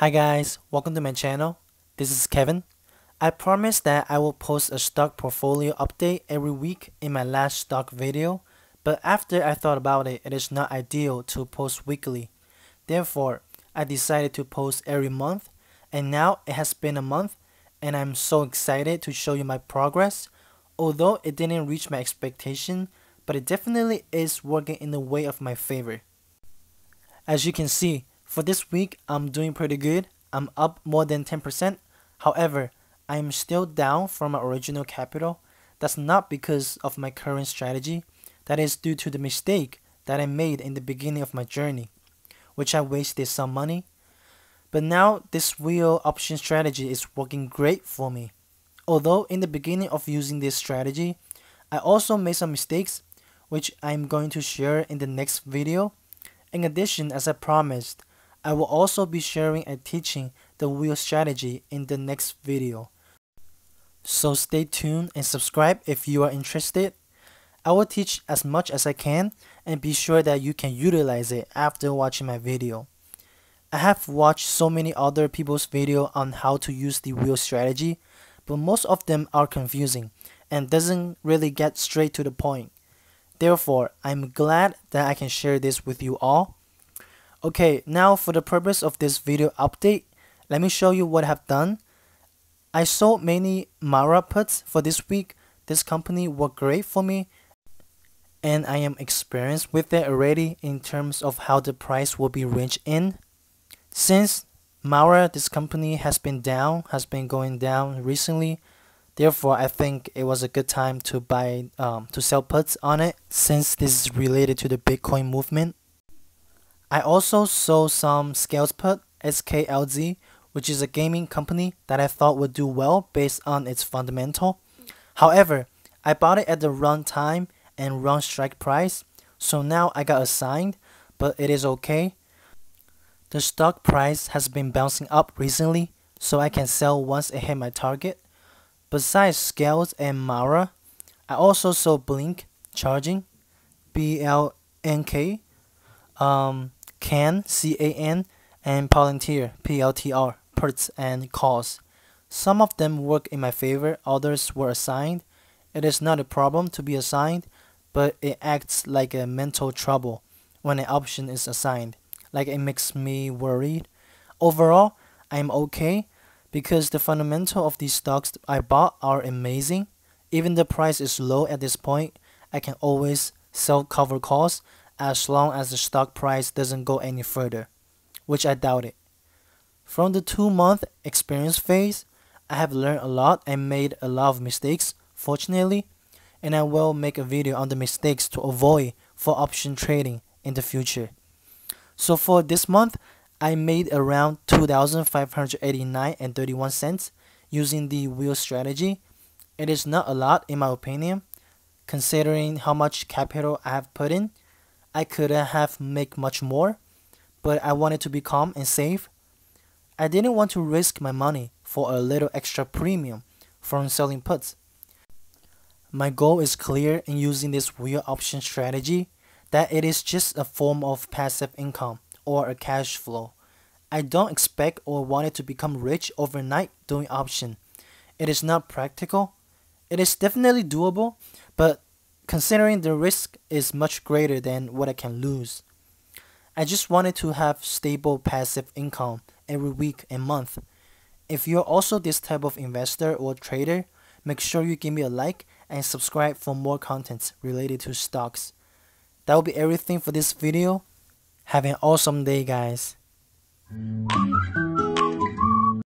Hi guys, welcome to my channel. This is Kevin. I promised that I will post a stock portfolio update every week in my last stock video, but after I thought about it, it is not ideal to post weekly. Therefore, I decided to post every month, and now it has been a month, and I'm so excited to show you my progress. Although it didn't reach my expectation, but it definitely is working in the way of my favor. As you can see, for this week, I'm doing pretty good. I'm up more than 10%. However, I am still down from my original capital. That's not because of my current strategy. That is due to the mistake that I made in the beginning of my journey, which I wasted some money. But now this wheel option strategy is working great for me. Although in the beginning of using this strategy, I also made some mistakes, which I'm going to share in the next video. In addition, as I promised, I will also be sharing and teaching the wheel strategy in the next video. So stay tuned and subscribe if you are interested. I will teach as much as I can and be sure that you can utilize it after watching my video. I have watched so many other people's video on how to use the wheel strategy, but most of them are confusing and doesn't really get straight to the point. Therefore, I'm glad that I can share this with you all Okay, now for the purpose of this video update, let me show you what I have done. I sold many Mara puts for this week. This company worked great for me and I am experienced with it already in terms of how the price will be ranged in. Since Mara, this company has been down, has been going down recently, therefore I think it was a good time to buy, um, to sell puts on it since this is related to the Bitcoin movement. I also sold some Skillz Put SKLZ, which is a gaming company that I thought would do well based on its fundamental. However, I bought it at the wrong time and wrong strike price, so now I got assigned, but it is okay. The stock price has been bouncing up recently, so I can sell once it hit my target. Besides Skillz and Mara, I also sold Blink Charging, BLNK, um, CAN, C-A-N, and Palantir, P-L-T-R, puts and calls. Some of them work in my favor, others were assigned. It is not a problem to be assigned, but it acts like a mental trouble when an option is assigned. Like it makes me worried. Overall, I'm okay because the fundamental of these stocks I bought are amazing. Even the price is low at this point, I can always sell cover calls as long as the stock price doesn't go any further, which I doubt it. From the two month experience phase, I have learned a lot and made a lot of mistakes, fortunately, and I will make a video on the mistakes to avoid for option trading in the future. So for this month, I made around 2,589 and 31 cents using the wheel strategy. It is not a lot in my opinion, considering how much capital I have put in I couldn't have make much more, but I wanted to be calm and safe. I didn't want to risk my money for a little extra premium from selling puts. My goal is clear in using this wheel option strategy that it is just a form of passive income or a cash flow. I don't expect or want it to become rich overnight doing option. It is not practical. It is definitely doable, but considering the risk is much greater than what I can lose. I just wanted to have stable passive income every week and month. If you're also this type of investor or trader, make sure you give me a like and subscribe for more contents related to stocks. That will be everything for this video. Have an awesome day guys.